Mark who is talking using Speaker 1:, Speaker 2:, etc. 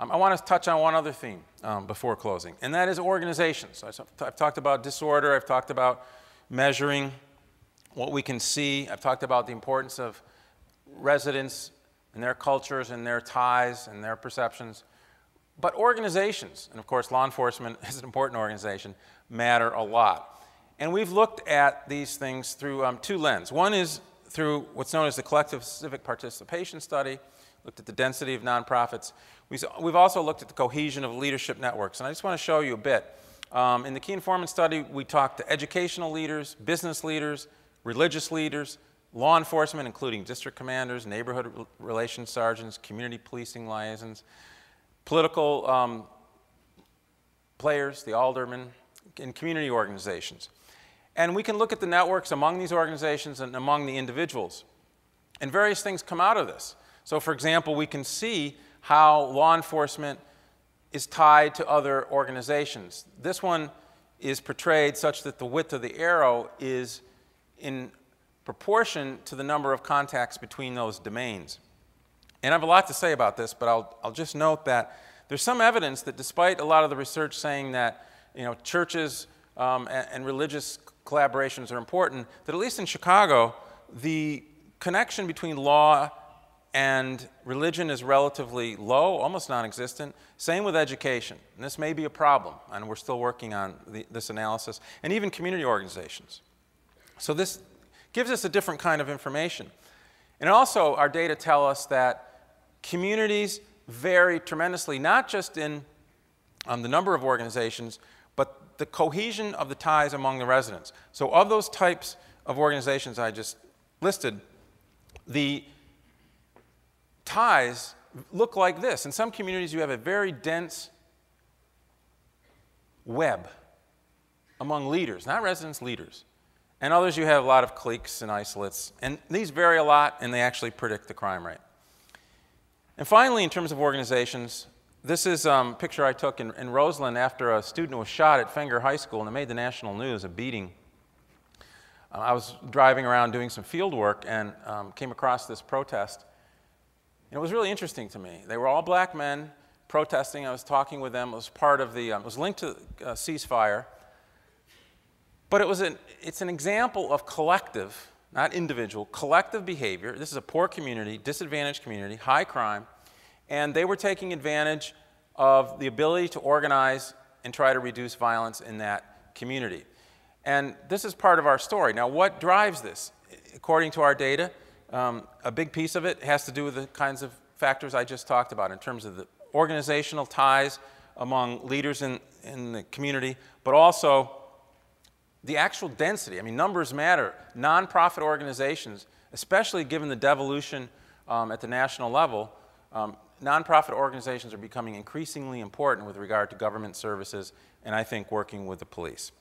Speaker 1: Um, I want to touch on one other theme um, before closing, and that is organizations. I've talked about disorder, I've talked about measuring what we can see, I've talked about the importance of residents and their cultures and their ties and their perceptions. But organizations, and of course law enforcement is an important organization, matter a lot. And we've looked at these things through um, two lenses. One is through what's known as the Collective Civic Participation Study, looked at the density of nonprofits. We've also looked at the cohesion of leadership networks. And I just want to show you a bit. Um, in the Key Informant Study, we talked to educational leaders, business leaders, religious leaders, law enforcement, including district commanders, neighborhood relations sergeants, community policing liaisons, political um, players, the aldermen, and community organizations. And we can look at the networks among these organizations and among the individuals. And various things come out of this. So, for example, we can see how law enforcement is tied to other organizations. This one is portrayed such that the width of the arrow is in proportion to the number of contacts between those domains. And I have a lot to say about this, but I'll, I'll just note that there's some evidence that despite a lot of the research saying that you know, churches um, and, and religious collaborations are important, that at least in Chicago, the connection between law and religion is relatively low, almost non existent. Same with education. And this may be a problem, and we're still working on the, this analysis, and even community organizations. So, this gives us a different kind of information. And also, our data tell us that communities vary tremendously, not just in um, the number of organizations, but the cohesion of the ties among the residents. So, of those types of organizations I just listed, the ties look like this. In some communities, you have a very dense web among leaders, not residents, leaders. And others, you have a lot of cliques and isolates. And these vary a lot, and they actually predict the crime rate. And finally, in terms of organizations, this is um, a picture I took in, in Roseland after a student was shot at Fenger High School, and it made the national news, a beating. Uh, I was driving around doing some field work and um, came across this protest. And it was really interesting to me. They were all black men protesting. I was talking with them. It was part of the, um, it was linked to uh, ceasefire. But it was an, it's an example of collective, not individual, collective behavior. This is a poor community, disadvantaged community, high crime. And they were taking advantage of the ability to organize and try to reduce violence in that community. And this is part of our story. Now, what drives this? According to our data, um, a big piece of it has to do with the kinds of factors I just talked about in terms of the organizational ties among leaders in, in the community, but also the actual density. I mean, numbers matter. Nonprofit organizations, especially given the devolution um, at the national level, um, nonprofit organizations are becoming increasingly important with regard to government services and I think working with the police.